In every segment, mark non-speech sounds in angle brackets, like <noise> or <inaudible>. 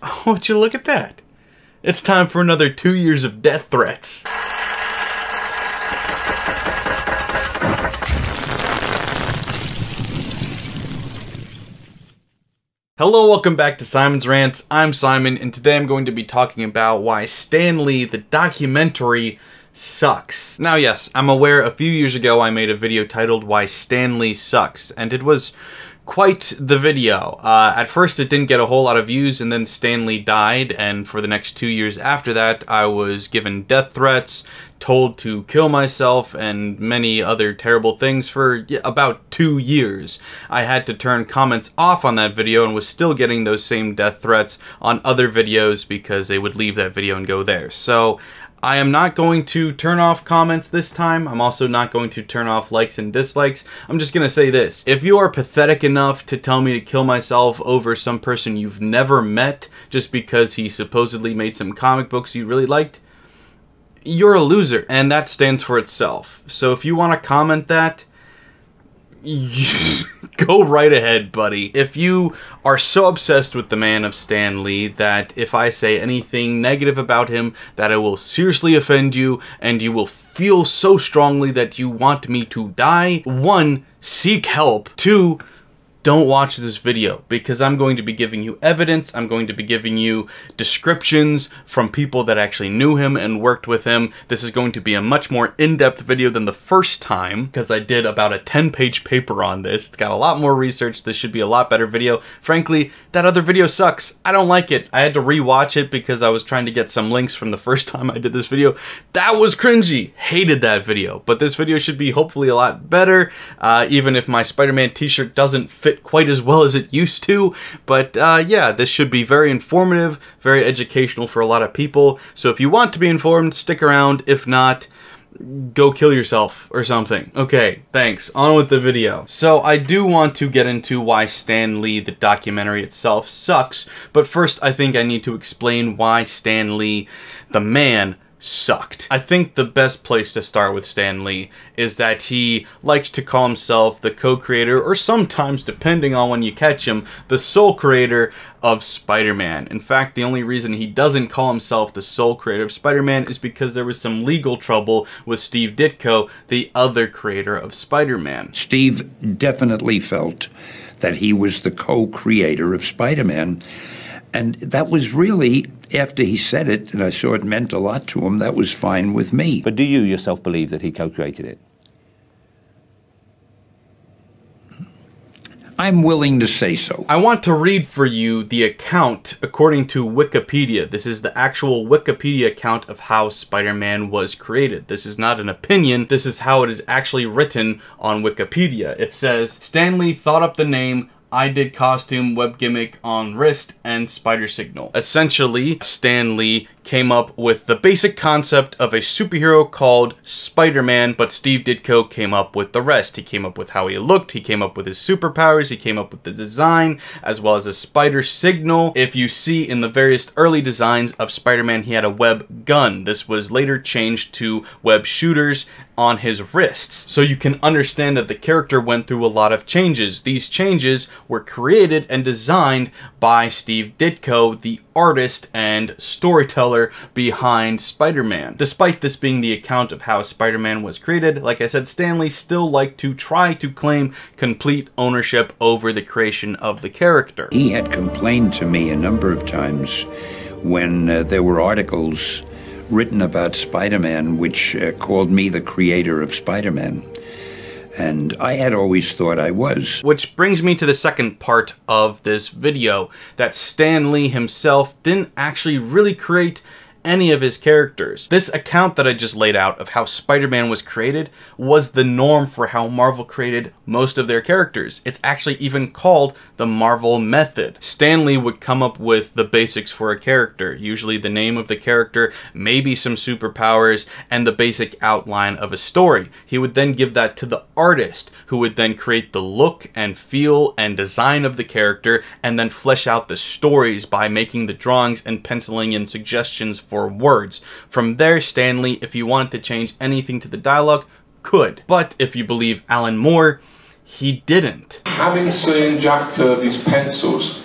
<laughs> Would you look at that? It's time for another two years of death threats. Hello, welcome back to Simon's Rants. I'm Simon, and today I'm going to be talking about why Stan Lee, the documentary, sucks. Now, yes, I'm aware a few years ago I made a video titled Why Stan Lee Sucks, and it was quite the video. Uh, at first it didn't get a whole lot of views and then Stan Lee died and for the next two years after that I was given death threats, told to kill myself and many other terrible things for about two years. I had to turn comments off on that video and was still getting those same death threats on other videos because they would leave that video and go there. So I am not going to turn off comments this time. I'm also not going to turn off likes and dislikes. I'm just going to say this. If you are pathetic enough to tell me to kill myself over some person you've never met just because he supposedly made some comic books you really liked, you're a loser. And that stands for itself. So if you want to comment that, <laughs> go right ahead, buddy. If you are so obsessed with the man of Stan Lee that if I say anything negative about him, that it will seriously offend you and you will feel so strongly that you want me to die, one, seek help. Two, don't watch this video because I'm going to be giving you evidence, I'm going to be giving you descriptions from people that actually knew him and worked with him. This is going to be a much more in-depth video than the first time because I did about a 10-page paper on this. It's got a lot more research. This should be a lot better video. Frankly, that other video sucks. I don't like it. I had to rewatch it because I was trying to get some links from the first <laughs> time I did this video. That was cringy. Hated that video. But this video should be hopefully a lot better, uh, even if my Spider-Man t-shirt doesn't fit quite as well as it used to. But uh, yeah, this should be very informative, very educational for a lot of people. So if you want to be informed, stick around. If not, go kill yourself or something. Okay, thanks. On with the video. So I do want to get into why Stan Lee, the documentary itself, sucks. But first, I think I need to explain why Stan Lee, the man, sucked. I think the best place to start with Stan Lee is that he likes to call himself the co-creator, or sometimes, depending on when you catch him, the sole creator of Spider-Man. In fact, the only reason he doesn't call himself the sole creator of Spider-Man is because there was some legal trouble with Steve Ditko, the other creator of Spider-Man. Steve definitely felt that he was the co-creator of Spider-Man and that was really, after he said it, and I saw it meant a lot to him, that was fine with me. But do you yourself believe that he co created it? I'm willing to say so. I want to read for you the account according to Wikipedia. This is the actual Wikipedia account of how Spider-Man was created. This is not an opinion. This is how it is actually written on Wikipedia. It says, Stan Lee thought up the name I did costume, web gimmick on wrist, and spider signal. Essentially, Stan Lee came up with the basic concept of a superhero called Spider-Man, but Steve Ditko came up with the rest. He came up with how he looked, he came up with his superpowers, he came up with the design, as well as a spider signal. If you see in the various early designs of Spider-Man, he had a web gun. This was later changed to web shooters on his wrists. So you can understand that the character went through a lot of changes. These changes were created and designed by Steve Ditko, the artist and storyteller behind Spider-Man. Despite this being the account of how Spider-Man was created, like I said, Stan Lee still liked to try to claim complete ownership over the creation of the character. He had complained to me a number of times when uh, there were articles written about Spider-Man which uh, called me the creator of Spider-Man and I had always thought I was. Which brings me to the second part of this video, that Stan Lee himself didn't actually really create any of his characters. This account that I just laid out of how Spider-Man was created was the norm for how Marvel created most of their characters. It's actually even called the Marvel method. Stan Lee would come up with the basics for a character, usually the name of the character, maybe some superpowers, and the basic outline of a story. He would then give that to the artist, who would then create the look and feel and design of the character, and then flesh out the stories by making the drawings and penciling in suggestions for words. From there, Stan Lee, if you wanted to change anything to the dialogue, could. But if you believe Alan Moore, he didn't. Having seen Jack Kirby's pencils,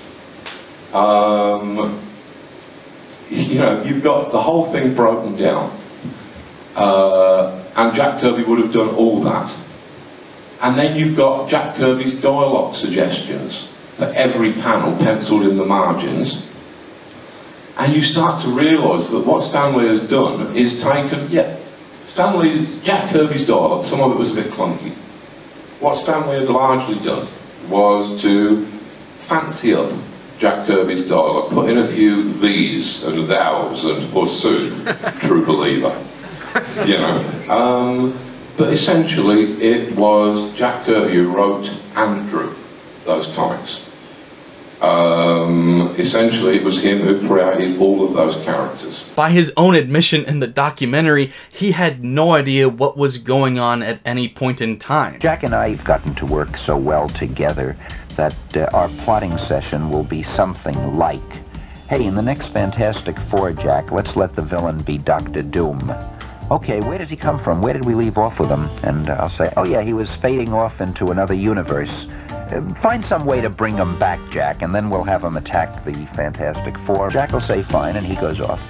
um, you know, you've got the whole thing broken down. Uh, and Jack Kirby would have done all that. And then you've got Jack Kirby's dialogue suggestions for every panel penciled in the margins. And you start to realise that what Stan Lee has done is taken, yeah, Stan Lee, Jack Kirby's dialogue, some of it was a bit clunky. What Stan Lee had largely done was to fancy up Jack Kirby's dialogue, put in a few these and thous and forsooth, <laughs> true believer. You know. Um, but essentially, it was Jack Kirby who wrote and drew those comics. Um, essentially, it was him who created all of those characters. By his own admission in the documentary, he had no idea what was going on at any point in time. Jack and I have gotten to work so well together that uh, our plotting session will be something like, hey, in the next Fantastic Four, Jack, let's let the villain be Doctor Doom. Okay, where does he come from? Where did we leave off with him? And I'll say, oh yeah, he was fading off into another universe. Find some way to bring him back, Jack, and then we'll have him attack the Fantastic Four. Jack will say fine, and he goes off.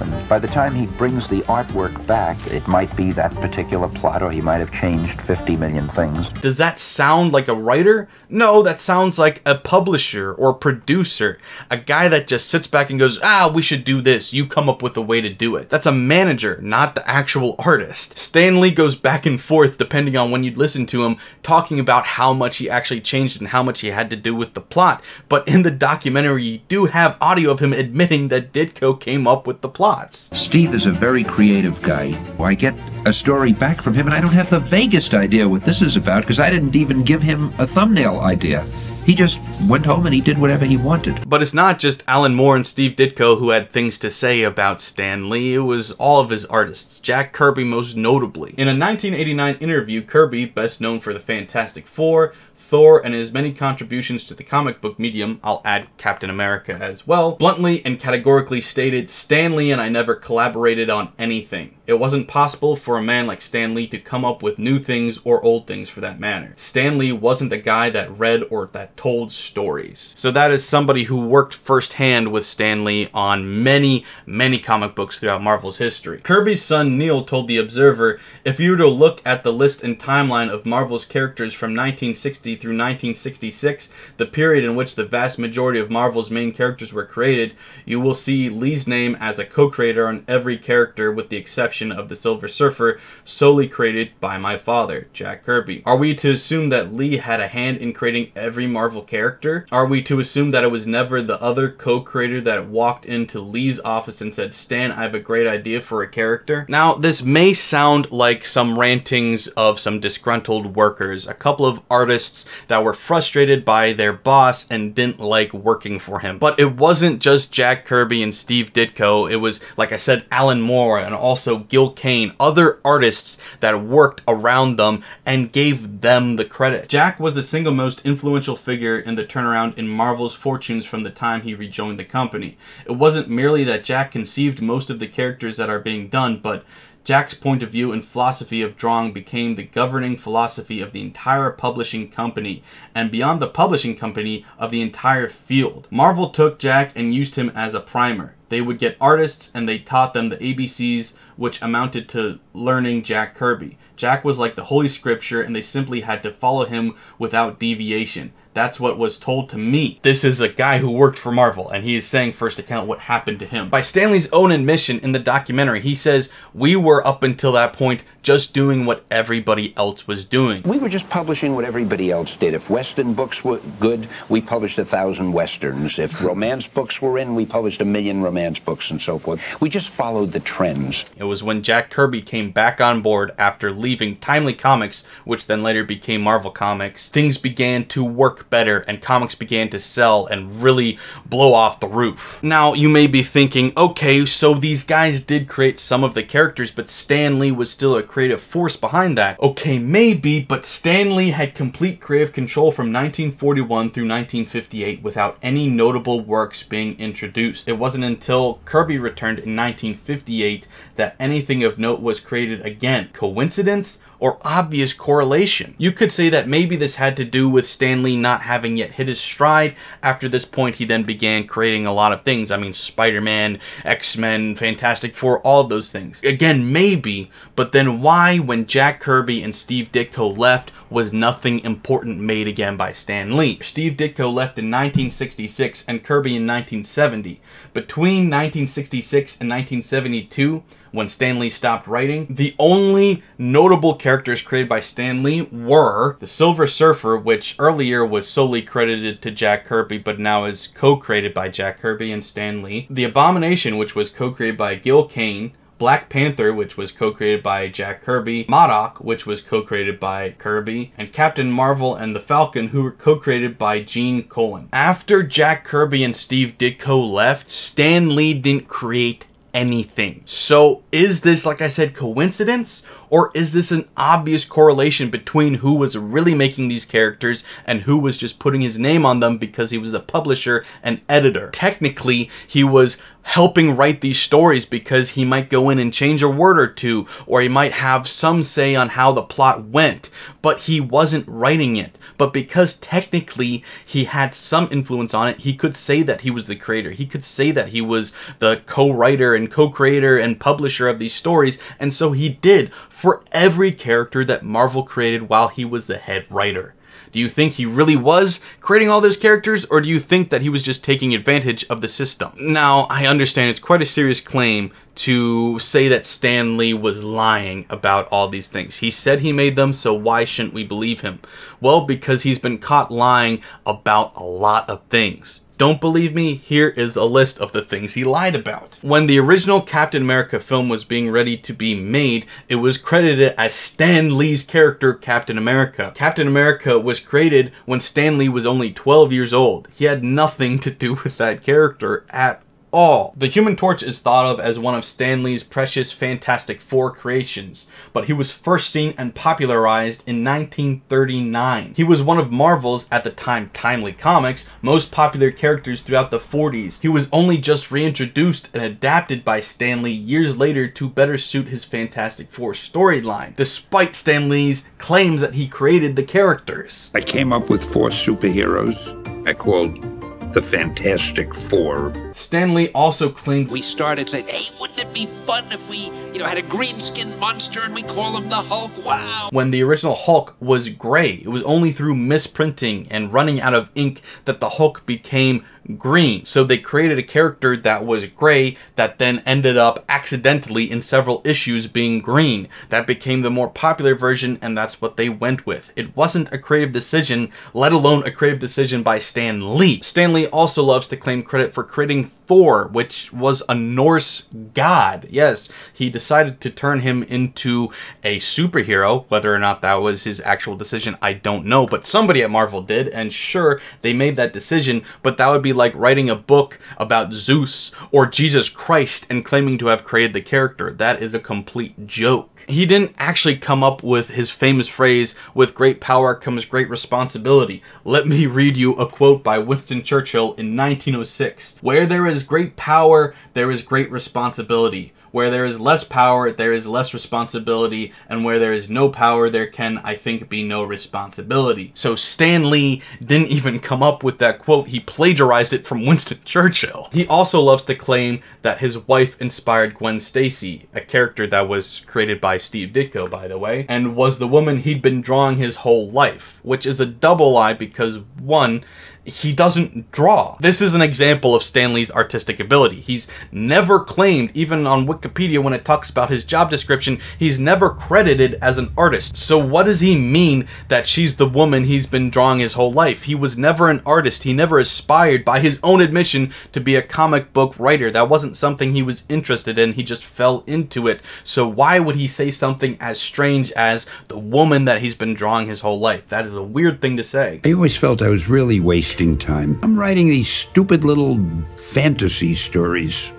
And by the time he brings the artwork back, it might be that particular plot, or he might have changed 50 million things. Does that sound like a writer? No, that sounds like a publisher or producer. A guy that just sits back and goes, ah, we should do this. You come up with a way to do it. That's a manager, not the actual artist. Stan Lee goes back and forth, depending on when you'd listen to him, talking about how much he actually changed and how much he had to do with the plot. But in the documentary, you do have audio of him admitting that Ditko came up with the plot plots. Steve is a very creative guy. I get a story back from him, and I don't have the vaguest idea what this is about because I didn't even give him a thumbnail idea. He just went home and he did whatever he wanted. But it's not just Alan Moore and Steve Ditko who had things to say about Stan Lee, it was all of his artists, Jack Kirby most notably. In a 1989 interview, Kirby, best known for the Fantastic Four, Thor, and his many contributions to the comic book medium, I'll add Captain America as well, bluntly and categorically stated, Stan Lee and I never collaborated on anything. It wasn't possible for a man like Stan Lee to come up with new things or old things for that matter. Stan Lee wasn't a guy that read or that told stories. So that is somebody who worked firsthand with Stan Lee on many, many comic books throughout Marvel's history. Kirby's son Neal told The Observer, if you were to look at the list and timeline of Marvel's characters from 1960 through 1966, the period in which the vast majority of Marvel's main characters were created, you will see Lee's name as a co-creator on every character with the exception of the Silver Surfer, solely created by my father, Jack Kirby. Are we to assume that Lee had a hand in creating every Marvel character? Are we to assume that it was never the other co-creator that walked into Lee's office and said, Stan, I have a great idea for a character? Now, this may sound like some rantings of some disgruntled workers, a couple of artists that were frustrated by their boss and didn't like working for him. But it wasn't just Jack Kirby and Steve Ditko, it was, like I said, Alan Moore and also Gil Kane, other artists that worked around them and gave them the credit. Jack was the single most influential figure in the turnaround in Marvel's fortunes from the time he rejoined the company. It wasn't merely that Jack conceived most of the characters that are being done, but Jack's point of view and philosophy of drawing became the governing philosophy of the entire publishing company, and beyond the publishing company, of the entire field. Marvel took Jack and used him as a primer. They would get artists and they taught them the ABCs, which amounted to learning Jack Kirby. Jack was like the Holy Scripture and they simply had to follow him without deviation. That's what was told to me. This is a guy who worked for Marvel, and he is saying first account what happened to him. By Stan Lee's own admission in the documentary, he says, We were up until that point just doing what everybody else was doing. We were just publishing what everybody else did. If Western books were good, we published a thousand Westerns. If romance books were in, we published a million romance books and so forth. We just followed the trends. It was when Jack Kirby came back on board after leaving Timely Comics, which then later became Marvel Comics, things began to work better and comics began to sell and really blow off the roof. Now, you may be thinking, okay, so these guys did create some of the characters, but Stan Lee was still a creative force behind that. Okay, maybe, but Stan Lee had complete creative control from 1941 through 1958 without any notable works being introduced. It wasn't until Kirby returned in 1958 that anything of note was created again. Coincidence? Or obvious correlation. You could say that maybe this had to do with Stan Lee not having yet hit his stride. After this point, he then began creating a lot of things. I mean, Spider-Man, X-Men, Fantastic Four, all of those things. Again, maybe, but then why, when Jack Kirby and Steve Ditko left, was nothing important made again by Stan Lee? Steve Ditko left in 1966 and Kirby in 1970. Between 1966 and 1972, when Stan Lee stopped writing. The only notable characters created by Stan Lee were the Silver Surfer, which earlier was solely credited to Jack Kirby, but now is co-created by Jack Kirby and Stan Lee. The Abomination, which was co-created by Gil Kane, Black Panther, which was co-created by Jack Kirby, MODOK, which was co-created by Kirby, and Captain Marvel and the Falcon, who were co-created by Gene Colan. After Jack Kirby and Steve Ditko left, Stan Lee didn't create anything. So is this, like I said, coincidence? Or is this an obvious correlation between who was really making these characters and who was just putting his name on them because he was a publisher and editor? Technically, he was helping write these stories because he might go in and change a word or two, or he might have some say on how the plot went, but he wasn't writing it. But because technically he had some influence on it, he could say that he was the creator. He could say that he was the co-writer and co-creator and publisher of these stories, and so he did for every character that Marvel created while he was the head writer. Do you think he really was creating all those characters, or do you think that he was just taking advantage of the system? Now, I understand it's quite a serious claim to say that Stan Lee was lying about all these things. He said he made them, so why shouldn't we believe him? Well, because he's been caught lying about a lot of things. Don't believe me? Here is a list of the things he lied about. When the original Captain America film was being ready to be made, it was credited as Stan Lee's character Captain America. Captain America was created when Stan Lee was only 12 years old. He had nothing to do <laughs> with that character at all. The Human Torch is thought of as one of Stan Lee's precious Fantastic Four creations, but he was first seen and popularized in 1939. He was one of Marvel's, at the time Timely Comics, most popular characters throughout the 40s. He was only just reintroduced and adapted by Stan Lee years later to better suit his Fantastic Four storyline, despite Stan Lee's claims that he created the characters. I came up with four superheroes I called the Fantastic Four. Stan Lee also claimed we started saying, hey, wouldn't it be fun if we, you know, had a green skinned monster and we call him the Hulk? Wow. When the original Hulk was gray, it was only through misprinting and running out of ink that the Hulk became green. So they created a character that was gray that then ended up accidentally in several issues being green. That became the more popular version and that's what they went with. It wasn't a creative decision, let alone a creative decision by Stan Lee. Stan Lee also loves to claim credit for creating Thor, which was a Norse god. Yes, he decided to turn him into a superhero. Whether or not that was his actual decision, I don't know. But somebody at Marvel did, and sure, they made that decision, but that would be like writing a book about Zeus or Jesus Christ and claiming to have created the character. That is a complete joke. He didn't actually come up with his famous phrase, with great power comes great responsibility. Let me read you a quote by Winston Churchill in 1906. Where there is great power, there is great responsibility. Where there is less power, there is less responsibility, and where there is no power, there can, I think, be no responsibility. So Stan Lee didn't even come up with that quote, he plagiarized it from Winston Churchill. He also loves to claim that his wife inspired Gwen Stacy, a character that was created by Steve Ditko, by the way, and was the woman he'd been drawing his whole life, which is a double lie because, one, he doesn't draw. This is an example of Stan Lee's artistic ability. He's never claimed, even on Wikipedia when it talks about his job description, he's never credited as an artist. So what does he mean that she's the woman he's been drawing his whole life? He was never an artist. He never aspired, by his own admission, to be a comic book writer. That wasn't something he was interested in. He just fell into it. So why would he say something as strange as the woman that he's been drawing his whole life? That is a weird thing to say. I always felt I was really wasting wasting time. I'm writing these stupid little fantasy stories.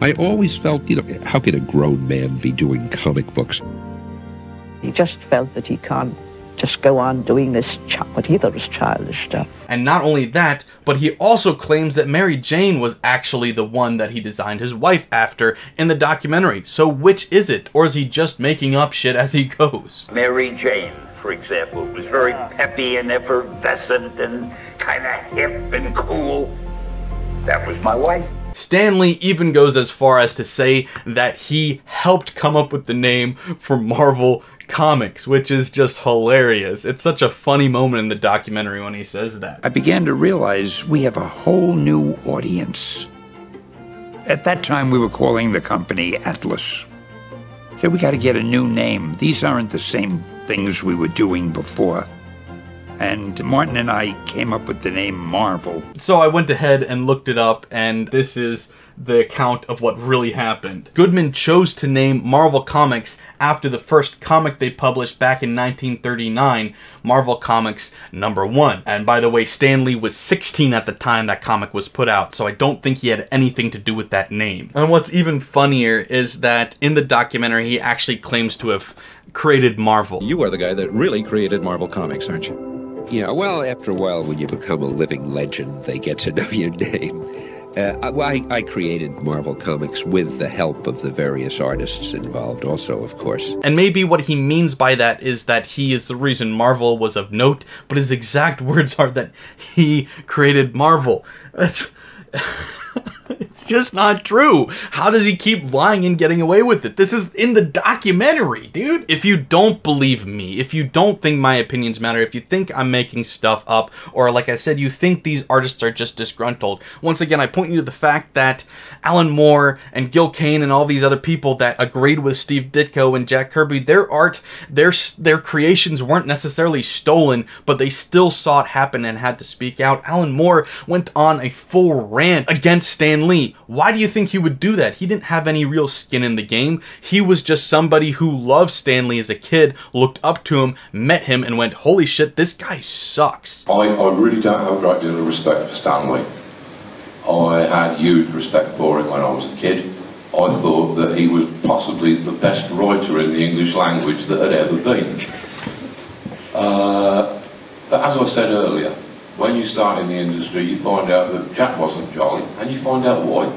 I always felt, you know, how could a grown man be doing comic books? He just felt that he can't just go on doing this, chi- what he thought was childish stuff. And not only that, but he also claims that Mary Jane was actually the one that he designed his wife after in the documentary. So which is it? Or is he just making up shit as he goes? Mary Jane, for example, it was very peppy and effervescent and kind of hip and cool. That was my wife. Stan Lee even goes as far as to say that he helped come up with the name for Marvel Comics, which is just hilarious. It's such a funny moment in the documentary when he says that. I began to realize we have a whole new audience. At that time, we were calling the company Atlas. Said we got to get a new name. These aren't the same things we were doing before. And Martin and I came up with the name Marvel. So I went ahead and looked it up, and this is the account of what really happened. Goodman chose to name Marvel Comics after the first comic they published back in 1939, Marvel Comics number one. And by the way, Stan Lee was 16 at the time that comic was put out, so I don't think he had anything to do with that name. And what's even funnier is that in the documentary, he actually claims to have created Marvel. You are the guy that really created Marvel Comics, aren't you? Yeah, well, after a while, when you become a living legend, they get to <laughs> know your name. Uh, I, I, I created Marvel Comics with the help of the various artists involved, also, of course. And maybe what he means by that is that he is the reason Marvel was of note, but his exact <laughs> words are that he created Marvel. That's. <laughs> Just not true. How does he keep lying and getting away with it? This is in the documentary, dude. If you don't believe me, if you don't think my opinions matter, if you think I'm making stuff up, or like I said, you think these artists are just disgruntled, once again, I point you to the fact that Alan Moore and Gil Kane and all these other people that agreed with Steve Ditko and Jack Kirby, their art, their their creations weren't necessarily stolen, but they still saw it happen and had to speak out. Alan Moore went on a full rant against Stan Lee. Why do you think he would do that? He didn't have any real skin in the game. He was just somebody who loved Stan Lee as a kid, looked up to him, met him, and went, holy shit, this guy sucks. I, I really don't have a great deal of respect for Stan Lee. I had huge respect for him when I was a kid. I thought that he was possibly the best writer in the English language that had ever been. Uh, but as I said earlier, when you start in the industry, you find out that Jack wasn't jolly, and you find out why.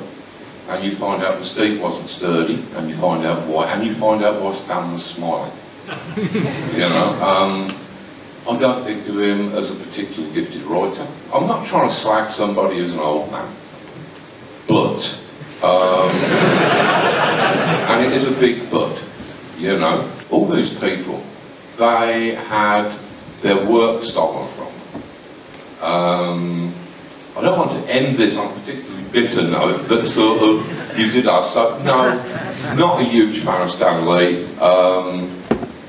And you find out that Steve wasn't sturdy, and you find out why. And you find out why Stan was smiling. <laughs> you know, um, I don't think of him as a particularly gifted writer. I'm not trying to slag somebody who's an old man, but, um, <laughs> and it is a big but, you know, all these people, they had their work stolen from. Um, I don't want to end this a particularly bitter note, but sort of, you did ask. So, no, not a huge fan of Stan Lee. Um,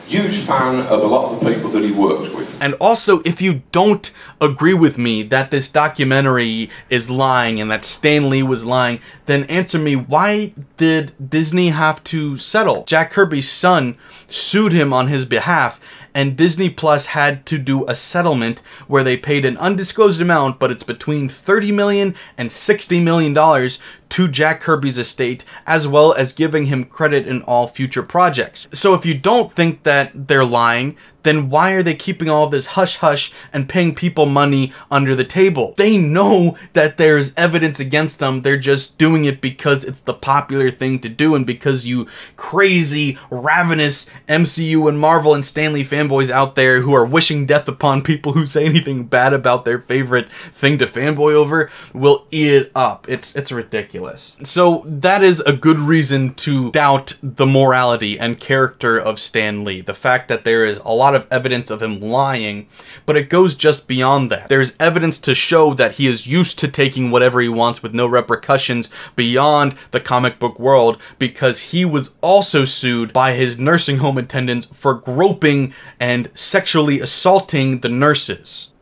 huge fan of a lot of the people that he worked with. And also, if you don't agree with me that this documentary is lying and that Stan Lee was lying, then answer me why did Disney have to settle? Jack Kirby's son sued him on his behalf, and Disney Plus had to do a settlement where they paid an undisclosed amount, but it's between 30 million and 60 million dollars to Jack Kirby's estate, as well as giving him credit in all future projects. So if you don't think that they're lying, then why are they keeping all this hush hush and paying people money under the table? They know that there's evidence against them. They're just doing it because it's the popular thing to do and because you crazy, ravenous MCU and Marvel and Stan Lee fanboys out there who are wishing death upon people who say anything bad about their favorite thing to fanboy over will eat it up. It's it's ridiculous. So that is a good reason to doubt the morality and character of Stan Lee. The fact that there is a lot of evidence of him lying, but it goes just beyond that. There's evidence to show that he is used to taking whatever he wants with no repercussions beyond the comic book world because he was also sued by his nursing home attendants for groping and sexually assaulting the nurses.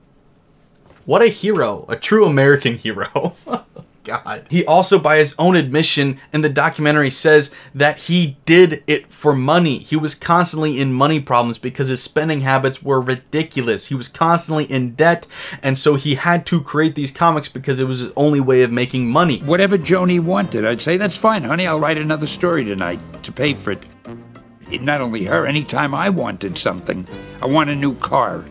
What a hero, a true American hero. <laughs> God. He also, by his own admission in the documentary, says that he did it for money. He was constantly in money problems because his spending habits were ridiculous. He was constantly in debt, and so he had to create these comics because it was his only way of making money. Whatever Joni wanted, I'd say, that's fine, honey, I'll write another story tonight to pay for it. Not only her, anytime I wanted something. I want a new car.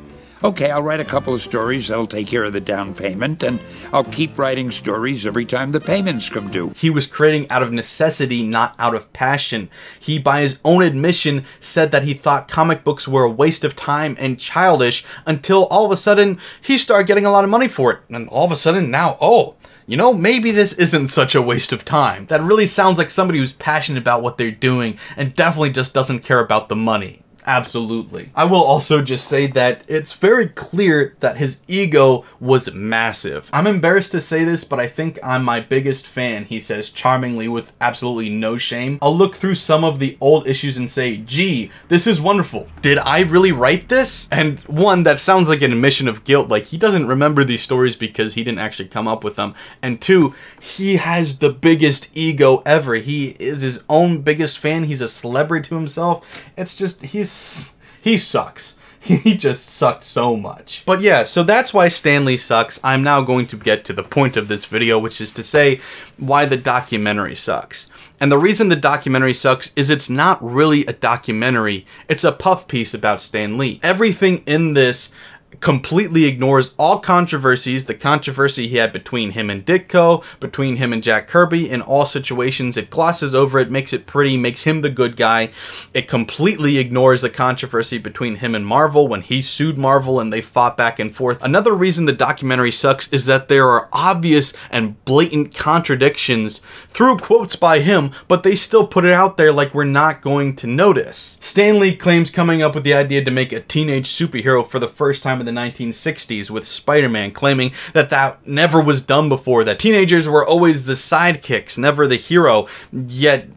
Okay, I'll write a couple of stories that'll take care of the down payment, and I'll keep writing stories every time the payments come due. He was creating out of necessity, not out of passion. He, by his own admission, said that he thought comic books were a waste of time and childish until all of a sudden he started getting a lot of money for it. And all of a sudden now, oh, you know, maybe this isn't such a waste of time. That really sounds like somebody who's passionate about what they're doing and definitely just doesn't care about the money. Absolutely. I will also just say that it's very clear that his ego was massive. I'm embarrassed to say this, but I think I'm my biggest fan, he says charmingly with absolutely no shame. I'll look through some of the old issues and say, gee, this is wonderful. Did I really write this? And one, that sounds like an admission of guilt, like he doesn't remember these stories because he didn't actually come up with them. And two, he has the biggest ego ever. He is his own biggest fan. He's a celebrity to himself. It's just, he's <laughs> he sucks. <laughs> He just sucked so much. But yeah, so that's why Stan Lee sucks. I'm now going to get to the point of this video, which is to say why the documentary sucks. And the reason the documentary sucks is it's not really a documentary, it's a puff piece about Stan Lee. Everything in this completely ignores all controversies, the controversy he had between him and Ditko, between him and Jack Kirby, in all situations. It glosses over it, makes it pretty, makes him the good guy. It completely ignores the controversy between him and Marvel when he sued Marvel and they fought back and forth. Another reason the documentary sucks is that there are obvious and blatant contradictions through quotes by him, but they still put it out there like we're not going to notice. Stan Lee claims coming up with the idea to make a teenage superhero for the first time in the 1960s with Spider-Man, claiming that that never was done before, that teenagers were always the sidekicks, never the hero, yet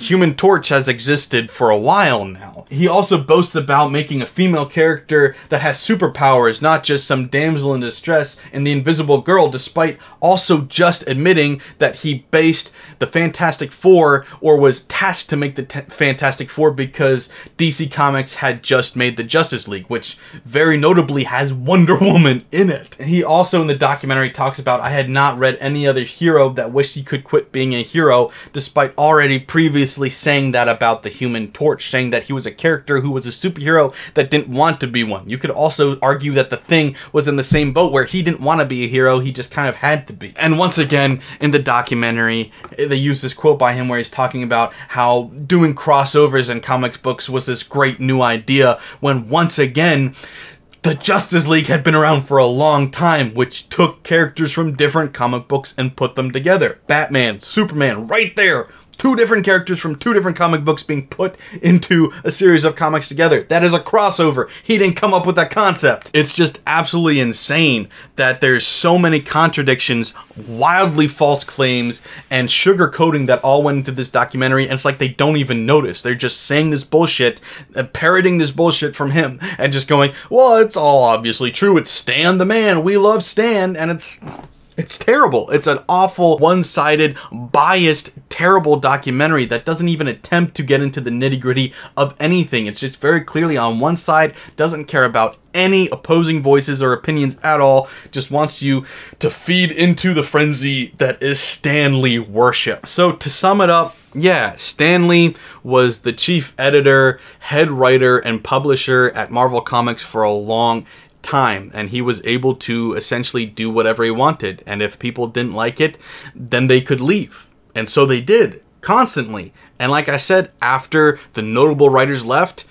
Human Torch has existed for a while now. He also boasts about making a female character that has superpowers, not just some damsel in distress in The Invisible Girl, despite also just admitting that he based the Fantastic Four or was tasked to make the Fantastic Four because DC Comics had just made the Justice League, which very notably has Wonder Woman in it. He also in the documentary talks about I had not read any other hero that wished he could quit being a hero despite already previously saying that about the Human Torch, saying that he was a character who was a superhero that didn't want to be one. You could also argue that the Thing was in the same boat where he didn't want to be a hero, he just kind of had to be. And once again, in the documentary, they use this quote by him where he's talking about how doing crossovers in comics books was this great new idea when once again, the Justice League had been around for a long time, which took characters from different comic books and put them together. Batman, Superman, right there two different characters from two different comic books being put into a series of comics together. That is a crossover. He didn't come up with that concept. It's just absolutely insane that there's so many contradictions, wildly false claims, and sugarcoating that all went into this documentary, and it's like they don't even notice. They're just saying this bullshit, uh, parroting this bullshit from him, and just going, well, it's all obviously true. It's Stan the man. We love Stan, and it's it's terrible. It's an awful, one-sided, biased, terrible documentary that doesn't even attempt to get into the nitty-gritty of anything. It's just very clearly on one side, doesn't care about any opposing voices or opinions at all, just wants you to feed into the frenzy that is Stan Lee worship. So to sum it up, yeah, Stan Lee was the chief editor, head writer, and publisher at Marvel Comics for a long time and he was able to essentially do whatever he wanted and if people didn't like it then they could leave. And so they did constantly. And like i said after the notable writers left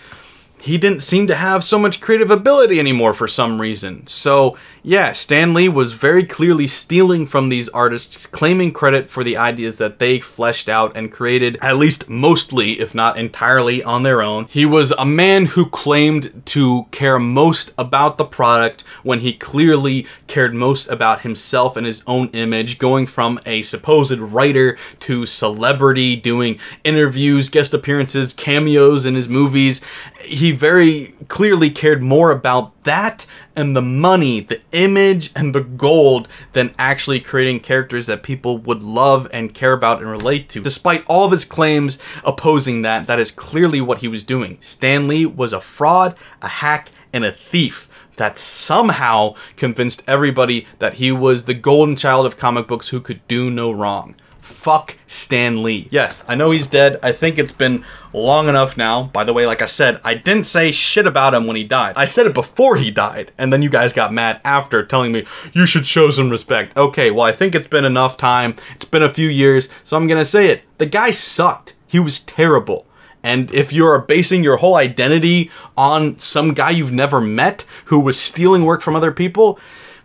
he didn't seem to have so much creative ability anymore for some reason. So, yeah, Stan Lee was very clearly stealing from these artists, claiming credit for the ideas that they fleshed out and created, at least mostly, if not entirely, on their own. He was a man who claimed to care most about the product when he clearly cared most about himself and his own image, going from a supposed writer to celebrity, doing interviews, guest appearances, cameos in his movies. He very clearly cared more about that and the money, the image and the gold than actually creating characters that people would love and care about and relate to. Despite all of his claims opposing that, that is clearly what he was doing. Stan Lee was a fraud, a hack, and a thief that somehow convinced everybody that he was the golden child of comic books who could do no wrong. Fuck Stan Lee. Yes, I know he's dead. I think it's been long enough now. By the way, like I said, I didn't say shit about him when he died. I said it before he died, and then you guys got mad after telling me you should show some respect. Okay, well, I think it's been enough time. It's been a few years, so I'm gonna say it. The guy sucked. He was terrible. And if you're basing your whole identity on some guy you've never met who was stealing work from other people,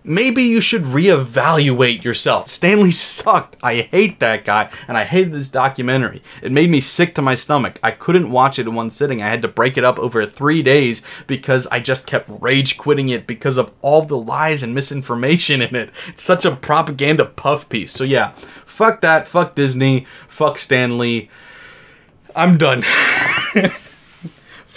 maybe you should reevaluate yourself. Stan Lee sucked. I hate that guy, and I hated this documentary. It made me sick to my stomach. I couldn't watch it in one sitting. I had to break it up over three days because I just kept rage quitting it because of all the lies and misinformation in it. It's such a propaganda puff piece. So yeah, fuck that. Fuck Disney. Fuck Stan Lee. I'm done. <laughs>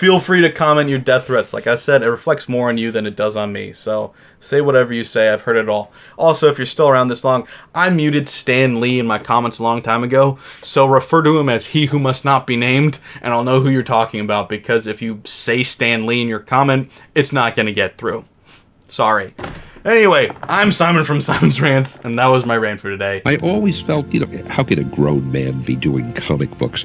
Feel free to comment your death threats. Like I said, it reflects more on you than it does on me. So say whatever you say. I've heard it all. Also, if you're still around this long, I muted Stan Lee in my comments a long time ago. So refer to him as he who must not be named, and I'll know who you're talking about. Because if you say Stan Lee in your comment, it's not going to get through. Sorry. Anyway, I'm Simon from Simon's Rants, and that was my rant for today. I always felt, you know, how could a grown man be doing comic books?